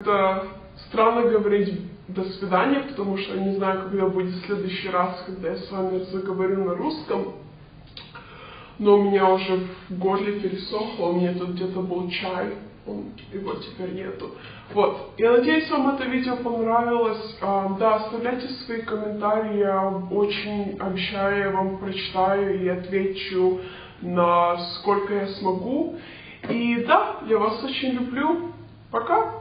Это странно говорить до свидания, потому что я не знаю, когда будет в следующий раз, когда я с вами заговорю на русском. Но у меня уже в горле пересохло, у меня тут где-то был чай, он, его теперь нету. Вот. Я надеюсь, вам это видео понравилось. А, да, оставляйте свои комментарии, я очень обещаю, я вам прочитаю и отвечу на сколько я смогу. И да, я вас очень люблю. Пока!